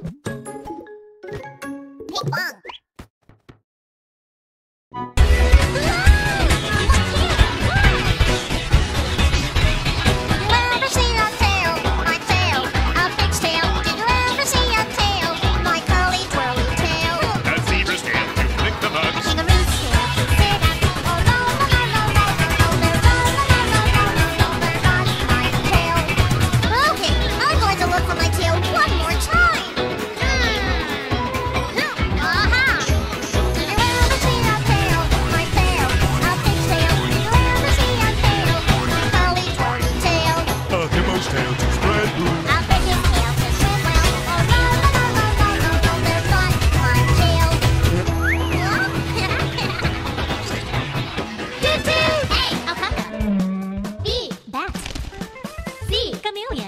Ping pong. tail to spread. I'll A, bat. C, chameleon.